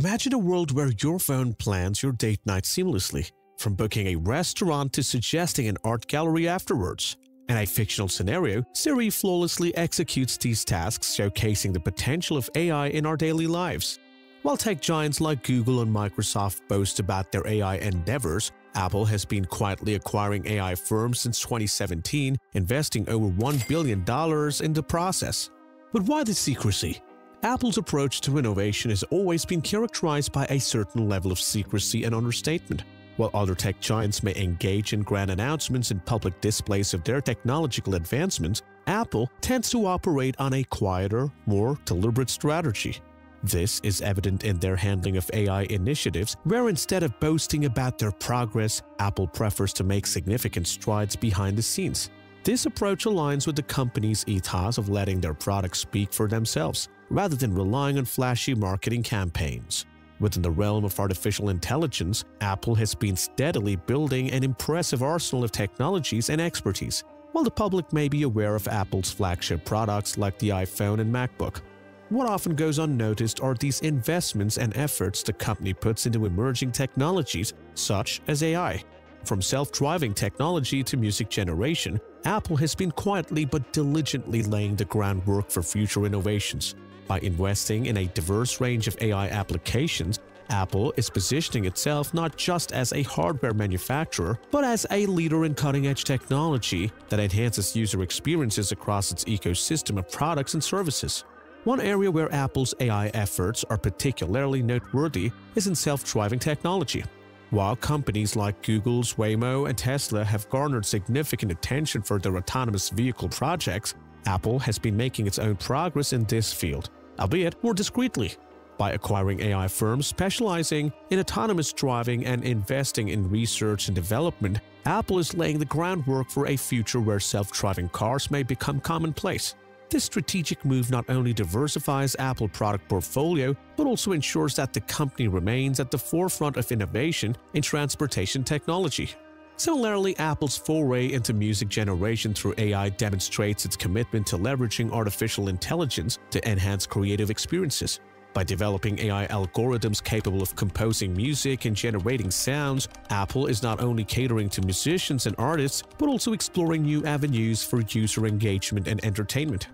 Imagine a world where your phone plans your date night seamlessly, from booking a restaurant to suggesting an art gallery afterwards. In a fictional scenario, Siri flawlessly executes these tasks, showcasing the potential of AI in our daily lives. While tech giants like Google and Microsoft boast about their AI endeavors, Apple has been quietly acquiring AI firms since 2017, investing over $1 billion in the process. But why the secrecy? Apple's approach to innovation has always been characterized by a certain level of secrecy and understatement. While other tech giants may engage in grand announcements and public displays of their technological advancements, Apple tends to operate on a quieter, more deliberate strategy. This is evident in their handling of AI initiatives, where instead of boasting about their progress, Apple prefers to make significant strides behind the scenes. This approach aligns with the company's ethos of letting their products speak for themselves, rather than relying on flashy marketing campaigns. Within the realm of artificial intelligence, Apple has been steadily building an impressive arsenal of technologies and expertise. While the public may be aware of Apple's flagship products like the iPhone and MacBook, what often goes unnoticed are these investments and efforts the company puts into emerging technologies such as AI. From self-driving technology to music generation, Apple has been quietly but diligently laying the groundwork for future innovations. By investing in a diverse range of AI applications, Apple is positioning itself not just as a hardware manufacturer, but as a leader in cutting-edge technology that enhances user experiences across its ecosystem of products and services. One area where Apple's AI efforts are particularly noteworthy is in self-driving technology. While companies like Google's Waymo and Tesla have garnered significant attention for their autonomous vehicle projects, Apple has been making its own progress in this field, albeit more discreetly. By acquiring AI firms specializing in autonomous driving and investing in research and development, Apple is laying the groundwork for a future where self-driving cars may become commonplace. This strategic move not only diversifies Apple product portfolio, but also ensures that the company remains at the forefront of innovation in transportation technology. Similarly, Apple's foray into music generation through AI demonstrates its commitment to leveraging artificial intelligence to enhance creative experiences. By developing AI algorithms capable of composing music and generating sounds, Apple is not only catering to musicians and artists, but also exploring new avenues for user engagement and entertainment.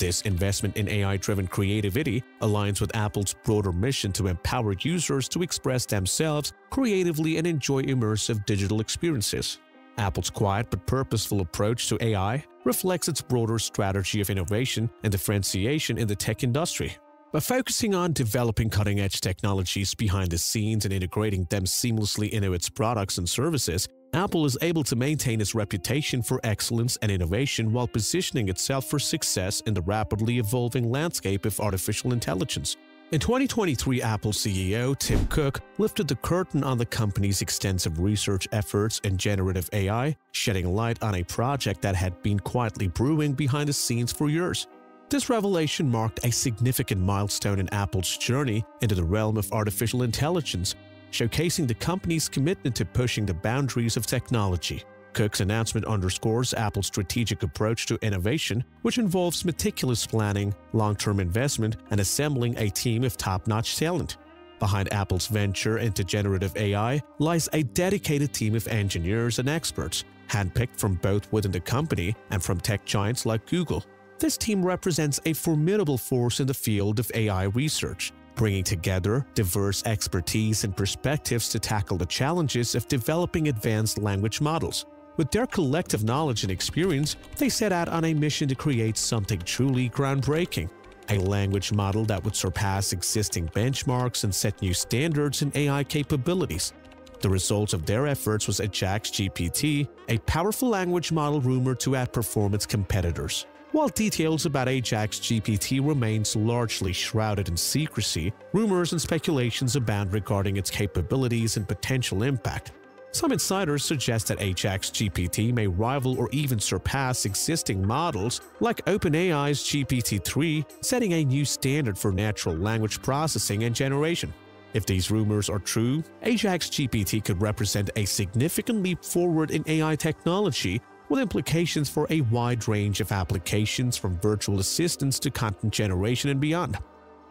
This investment in AI-driven creativity aligns with Apple's broader mission to empower users to express themselves creatively and enjoy immersive digital experiences. Apple's quiet but purposeful approach to AI reflects its broader strategy of innovation and differentiation in the tech industry. By focusing on developing cutting-edge technologies behind the scenes and integrating them seamlessly into its products and services, Apple is able to maintain its reputation for excellence and innovation while positioning itself for success in the rapidly evolving landscape of artificial intelligence. In 2023, Apple CEO Tim Cook lifted the curtain on the company's extensive research efforts in generative AI, shedding light on a project that had been quietly brewing behind the scenes for years. This revelation marked a significant milestone in Apple's journey into the realm of artificial intelligence, showcasing the company's commitment to pushing the boundaries of technology. Cook's announcement underscores Apple's strategic approach to innovation, which involves meticulous planning, long-term investment, and assembling a team of top-notch talent. Behind Apple's venture into generative AI lies a dedicated team of engineers and experts, handpicked from both within the company and from tech giants like Google. This team represents a formidable force in the field of AI research, bringing together diverse expertise and perspectives to tackle the challenges of developing advanced language models. With their collective knowledge and experience, they set out on a mission to create something truly groundbreaking, a language model that would surpass existing benchmarks and set new standards in AI capabilities. The result of their efforts was Ajax GPT, a powerful language model rumored to outperform its competitors. While details about Ajax GPT remains largely shrouded in secrecy, rumors and speculations abound regarding its capabilities and potential impact. Some insiders suggest that Ajax GPT may rival or even surpass existing models like OpenAI's GPT-3, setting a new standard for natural language processing and generation. If these rumors are true, Ajax GPT could represent a significant leap forward in AI technology with implications for a wide range of applications from virtual assistants to content generation and beyond.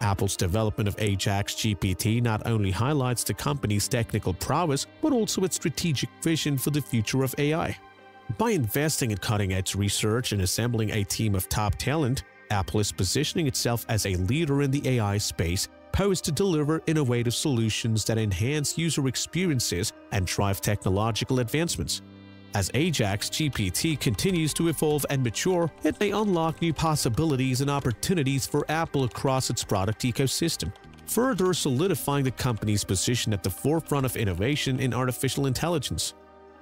Apple's development of Ajax GPT not only highlights the company's technical prowess, but also its strategic vision for the future of AI. By investing in cutting-edge research and assembling a team of top talent, Apple is positioning itself as a leader in the AI space, posed to deliver innovative solutions that enhance user experiences and drive technological advancements. As Ajax GPT continues to evolve and mature, it may unlock new possibilities and opportunities for Apple across its product ecosystem, further solidifying the company's position at the forefront of innovation in artificial intelligence.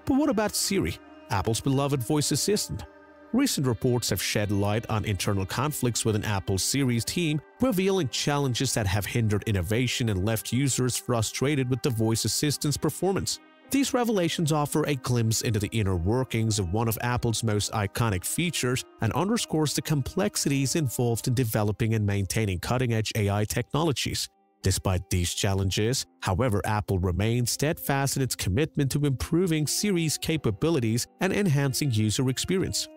But what about Siri, Apple's beloved voice assistant? Recent reports have shed light on internal conflicts within Apple's Siri team, revealing challenges that have hindered innovation and left users frustrated with the voice assistant's performance. These revelations offer a glimpse into the inner workings of one of Apple's most iconic features and underscores the complexities involved in developing and maintaining cutting-edge AI technologies. Despite these challenges, however, Apple remains steadfast in its commitment to improving Siri's capabilities and enhancing user experience.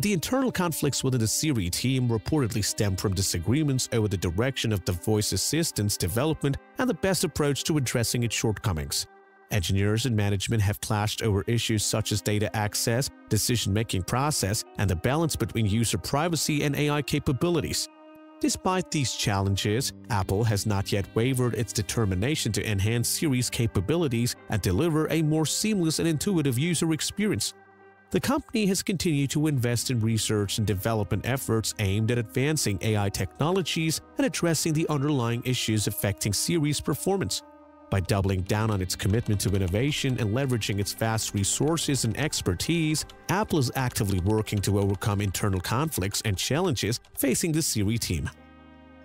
The internal conflicts within the Siri team reportedly stem from disagreements over the direction of the voice assistant's development and the best approach to addressing its shortcomings. Engineers and management have clashed over issues such as data access, decision-making process, and the balance between user privacy and AI capabilities. Despite these challenges, Apple has not yet wavered its determination to enhance Siri's capabilities and deliver a more seamless and intuitive user experience. The company has continued to invest in research and development efforts aimed at advancing AI technologies and addressing the underlying issues affecting Siri's performance. By doubling down on its commitment to innovation and leveraging its vast resources and expertise, Apple is actively working to overcome internal conflicts and challenges facing the Siri team.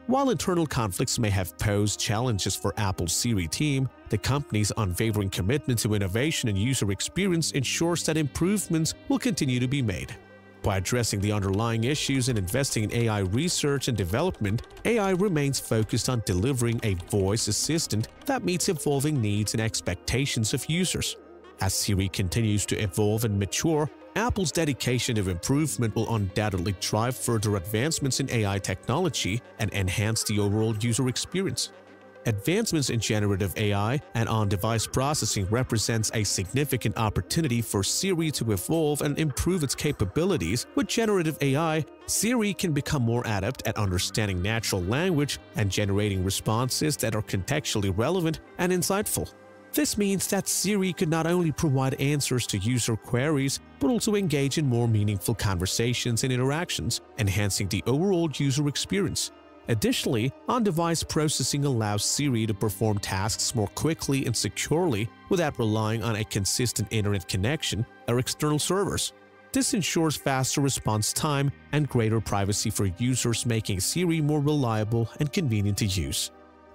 While internal conflicts may have posed challenges for Apple's Siri team, the company's unwavering commitment to innovation and user experience ensures that improvements will continue to be made. By addressing the underlying issues and investing in AI research and development, AI remains focused on delivering a voice assistant that meets evolving needs and expectations of users. As Siri continues to evolve and mature, Apple's dedication to improvement will undoubtedly drive further advancements in AI technology and enhance the overall user experience. Advancements in generative AI and on-device processing represents a significant opportunity for Siri to evolve and improve its capabilities. With generative AI, Siri can become more adept at understanding natural language and generating responses that are contextually relevant and insightful. This means that Siri could not only provide answers to user queries, but also engage in more meaningful conversations and interactions, enhancing the overall user experience. Additionally, on-device processing allows Siri to perform tasks more quickly and securely without relying on a consistent internet connection or external servers. This ensures faster response time and greater privacy for users making Siri more reliable and convenient to use.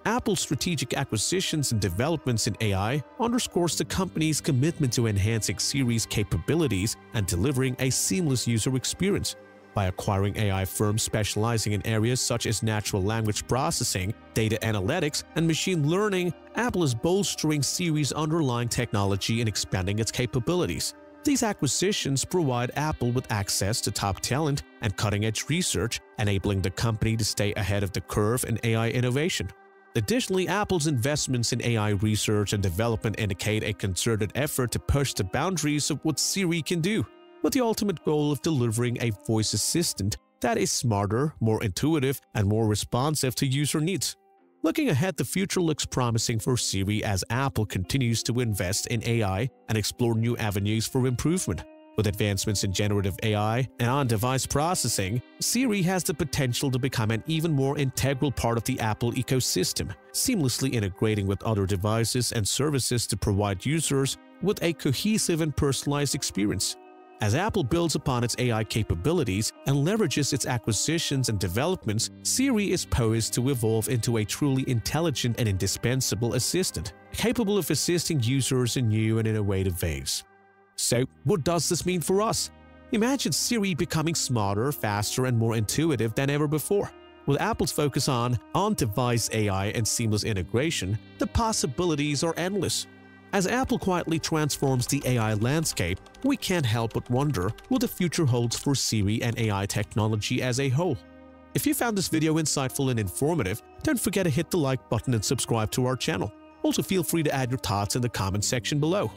Apple's strategic acquisitions and developments in AI underscores the company's commitment to enhancing Siri's capabilities and delivering a seamless user experience. By acquiring AI firms specializing in areas such as natural language processing, data analytics, and machine learning, Apple is bolstering Siri's underlying technology and expanding its capabilities. These acquisitions provide Apple with access to top talent and cutting-edge research, enabling the company to stay ahead of the curve in AI innovation. Additionally, Apple's investments in AI research and development indicate a concerted effort to push the boundaries of what Siri can do with the ultimate goal of delivering a voice assistant that is smarter, more intuitive, and more responsive to user needs. Looking ahead, the future looks promising for Siri as Apple continues to invest in AI and explore new avenues for improvement. With advancements in generative AI and on-device processing, Siri has the potential to become an even more integral part of the Apple ecosystem, seamlessly integrating with other devices and services to provide users with a cohesive and personalized experience. As Apple builds upon its AI capabilities and leverages its acquisitions and developments, Siri is poised to evolve into a truly intelligent and indispensable assistant, capable of assisting users in new and innovative ways. So, what does this mean for us? Imagine Siri becoming smarter, faster, and more intuitive than ever before. With Apple's focus on on-device AI and seamless integration, the possibilities are endless. As Apple quietly transforms the AI landscape, we can't help but wonder what the future holds for Siri and AI technology as a whole. If you found this video insightful and informative, don't forget to hit the like button and subscribe to our channel. Also feel free to add your thoughts in the comment section below.